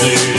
see.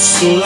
Od stu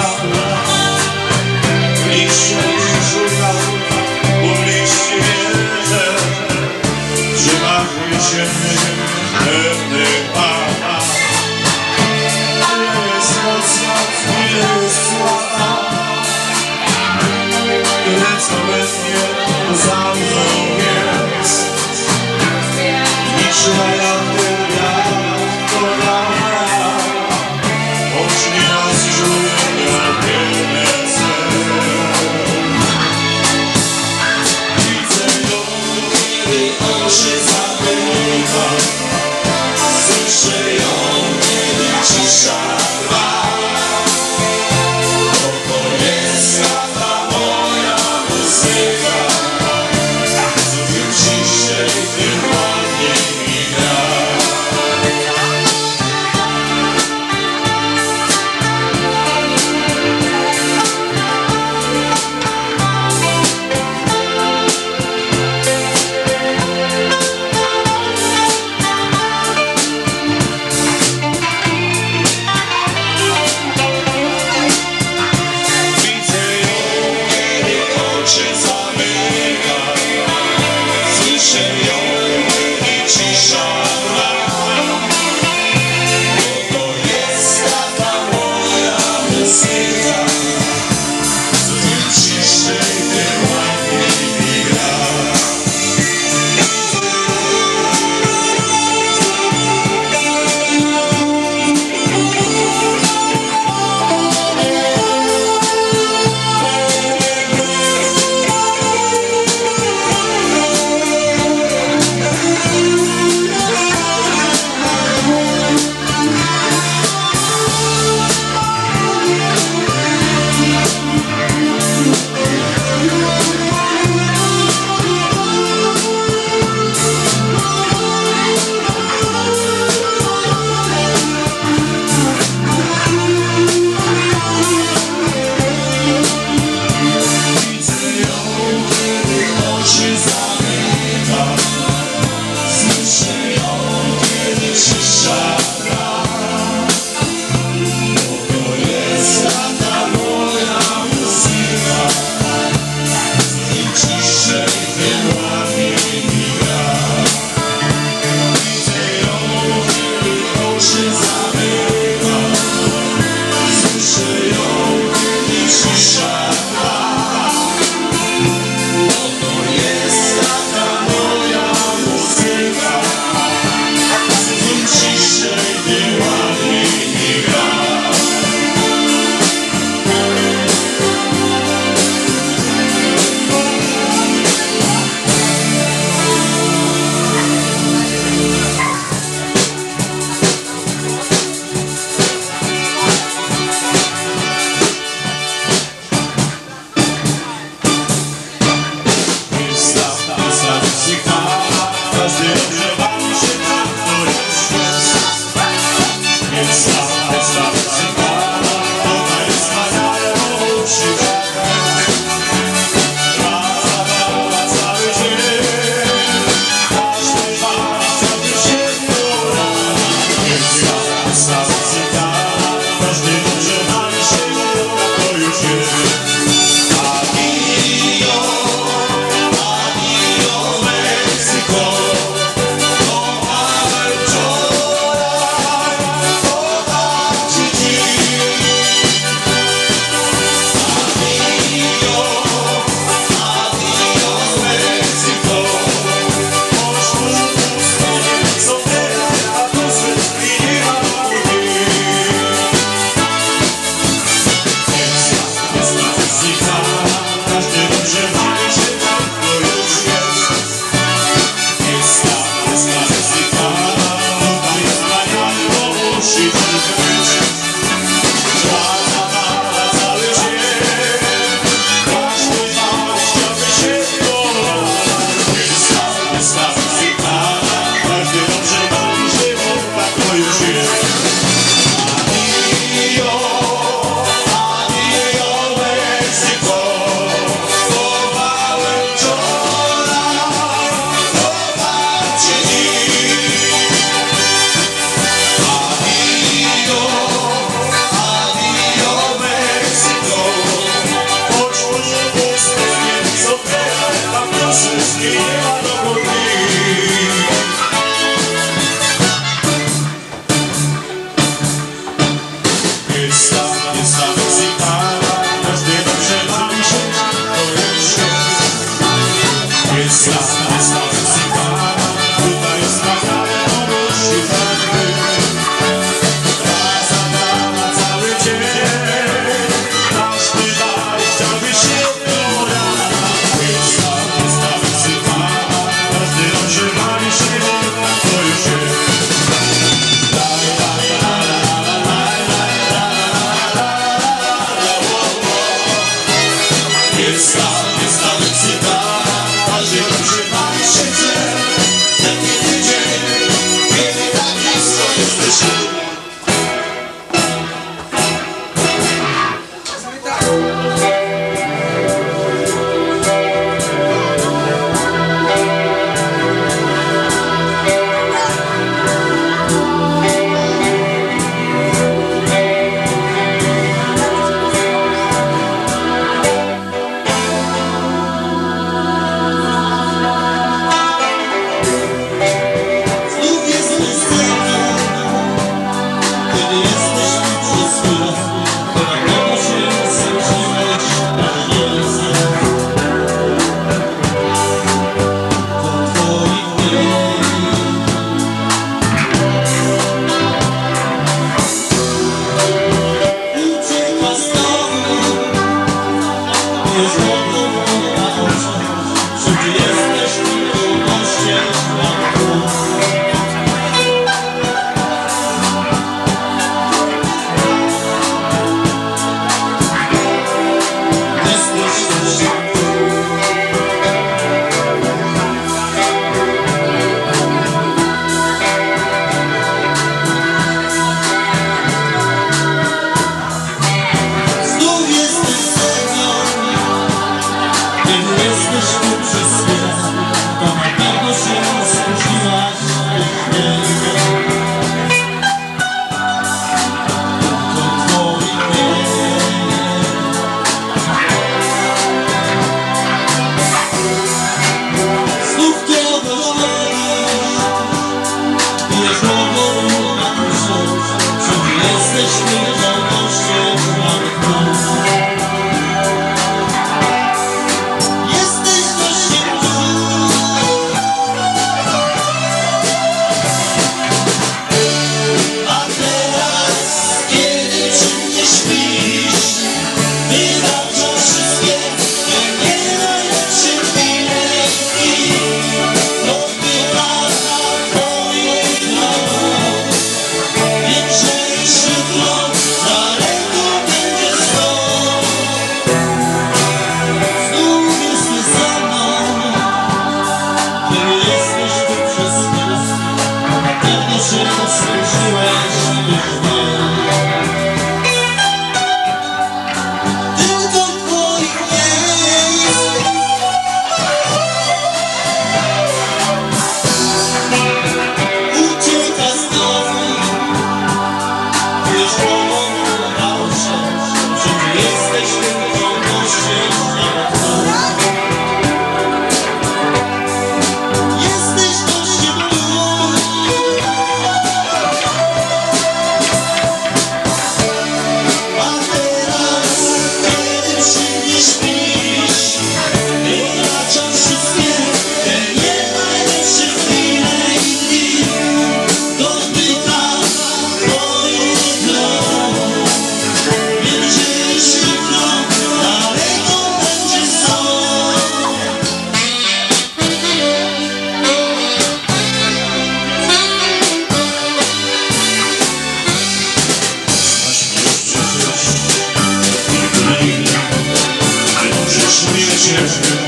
mieć